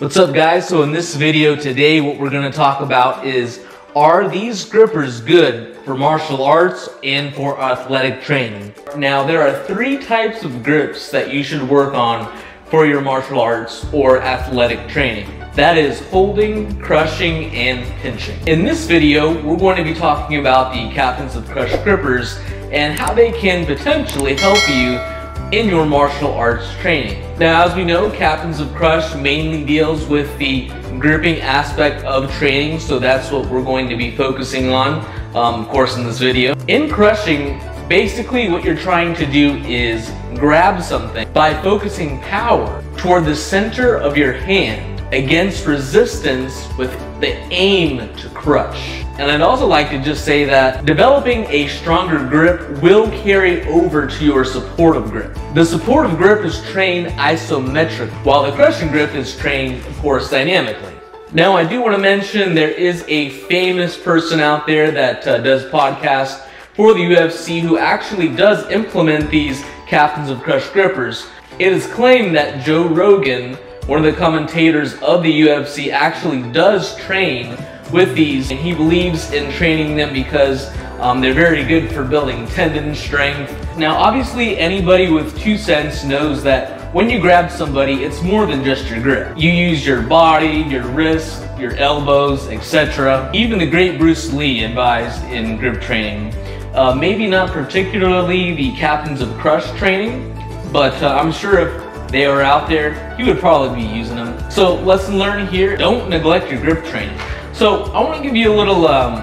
What's up guys? So in this video today, what we're gonna talk about is, are these grippers good for martial arts and for athletic training? Now there are three types of grips that you should work on for your martial arts or athletic training. That is holding, crushing, and pinching. In this video, we're going to be talking about the Captains of Crush grippers and how they can potentially help you in your martial arts training. Now, as we know, Captains of Crush mainly deals with the gripping aspect of training, so that's what we're going to be focusing on, um, of course, in this video. In crushing, basically what you're trying to do is grab something by focusing power toward the center of your hand against resistance with the aim to crush. And I'd also like to just say that developing a stronger grip will carry over to your supportive grip. The supportive grip is trained isometric, while the crushing grip is trained, of course, dynamically. Now, I do want to mention there is a famous person out there that uh, does podcasts for the UFC who actually does implement these captains of crush grippers. It is claimed that Joe Rogan, one of the commentators of the UFC, actually does train with these. And he believes in training them because um, they're very good for building tendon strength. Now, obviously, anybody with two cents knows that when you grab somebody, it's more than just your grip. You use your body, your wrists, your elbows, etc. Even the great Bruce Lee advised in grip training. Uh, maybe not particularly the captains of crush training, but uh, I'm sure if they were out there, you would probably be using them. So lesson learned here, don't neglect your grip training. So I want to give you a little, um,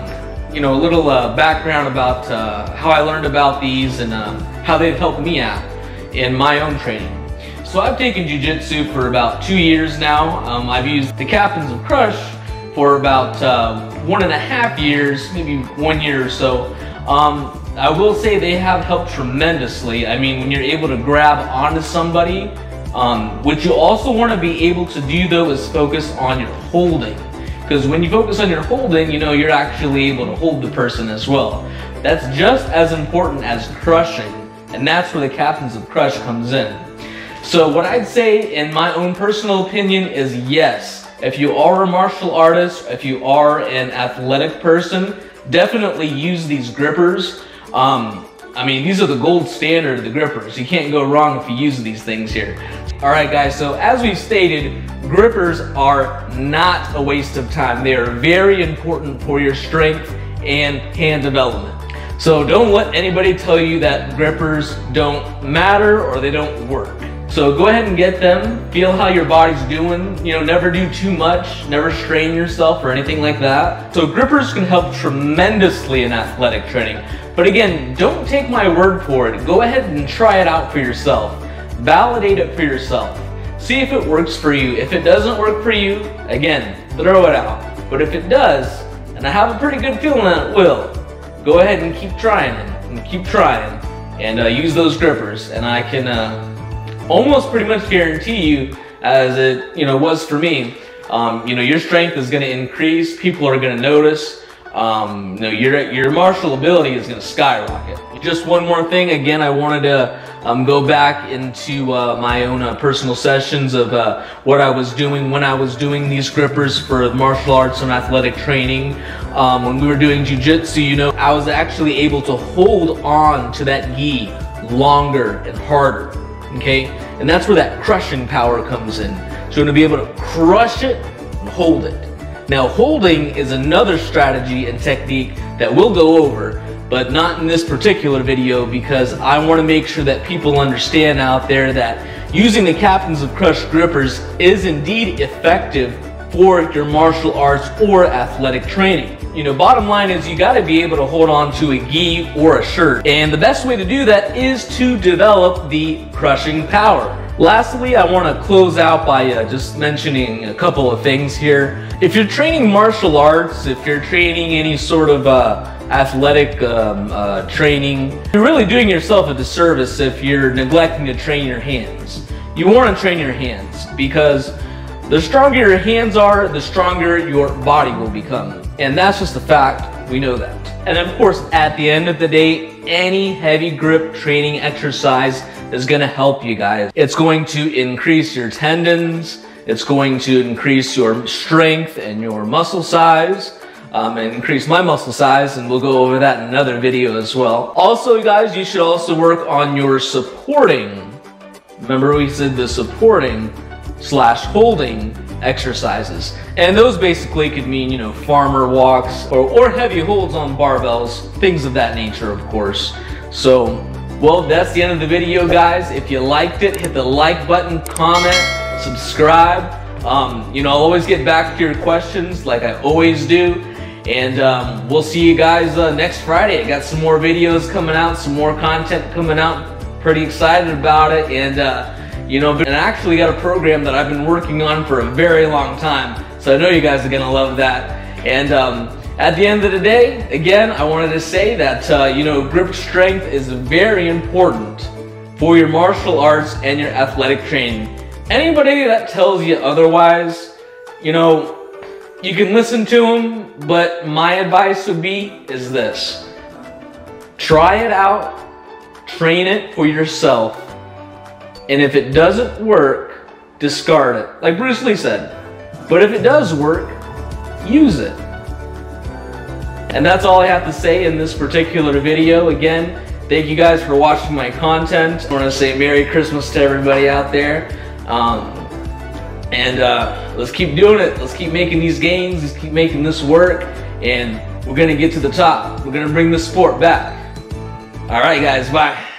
you know, a little uh, background about uh, how I learned about these and um, how they've helped me out in my own training. So I've taken Jiu-Jitsu for about two years now. Um, I've used the Captains of Crush for about uh, one and a half years, maybe one year or so. Um, I will say they have helped tremendously. I mean, when you're able to grab onto somebody, um, what you also want to be able to do though is focus on your holding. Because when you focus on your holding, you know, you're actually able to hold the person as well. That's just as important as crushing. And that's where the captains of crush comes in. So what I'd say in my own personal opinion is yes. If you are a martial artist, if you are an athletic person, definitely use these grippers. Um, I mean, these are the gold standard of the grippers. You can't go wrong if you use these things here. All right, guys, so as we've stated, grippers are not a waste of time. They are very important for your strength and hand development. So don't let anybody tell you that grippers don't matter or they don't work. So go ahead and get them, feel how your body's doing, you know, never do too much, never strain yourself or anything like that. So grippers can help tremendously in athletic training. But again, don't take my word for it. Go ahead and try it out for yourself. Validate it for yourself. See if it works for you. If it doesn't work for you, again, throw it out. But if it does, and I have a pretty good feeling that it will, go ahead and keep trying and keep trying and uh, use those grippers. And I can uh, almost pretty much guarantee you, as it you know was for me, um, you know your strength is going to increase. People are going to notice. Um, you know, your your martial ability is going to skyrocket. Just one more thing. Again, I wanted to um, go back into uh, my own uh, personal sessions of uh, what I was doing when I was doing these grippers for martial arts and athletic training. Um, when we were doing jujitsu, you know, I was actually able to hold on to that gi longer and harder, okay? And that's where that crushing power comes in. So gonna be able to crush it and hold it. Now, holding is another strategy and technique that we'll go over but not in this particular video because I want to make sure that people understand out there that using the Captains of Crush grippers is indeed effective for your martial arts or athletic training. You know, bottom line is you got to be able to hold on to a gi or a shirt. And the best way to do that is to develop the crushing power. Lastly, I want to close out by uh, just mentioning a couple of things here. If you're training martial arts, if you're training any sort of uh, athletic um, uh, training. You're really doing yourself a disservice if you're neglecting to train your hands. You want to train your hands because the stronger your hands are, the stronger your body will become. And that's just a fact. We know that. And of course, at the end of the day, any heavy grip training exercise is going to help you guys. It's going to increase your tendons, It's going to increase your strength and your muscle size. Um, and increase my muscle size and we'll go over that in another video as well. Also guys, you should also work on your supporting. Remember we said the supporting slash holding exercises. And those basically could mean, you know, farmer walks or, or heavy holds on barbells, things of that nature, of course. So well, that's the end of the video, guys. If you liked it, hit the like button, comment, subscribe. Um, you know, I'll always get back to your questions like I always do. And um, we'll see you guys uh, next Friday. I got some more videos coming out, some more content coming out. Pretty excited about it. And, uh, you know, and I actually got a program that I've been working on for a very long time. So I know you guys are going to love that. And, um, at the end of the day, again, I wanted to say that, uh, you know, grip strength is very important for your martial arts and your athletic training. Anybody that tells you otherwise, you know, you can listen to them, but my advice would be is this. Try it out, train it for yourself, and if it doesn't work, discard it. Like Bruce Lee said. But if it does work, use it. And that's all I have to say in this particular video. Again, thank you guys for watching my content. I want to say Merry Christmas to everybody out there. Um, and uh, let's keep doing it. Let's keep making these gains. Let's keep making this work. And we're going to get to the top. We're going to bring the sport back. All right, guys. Bye.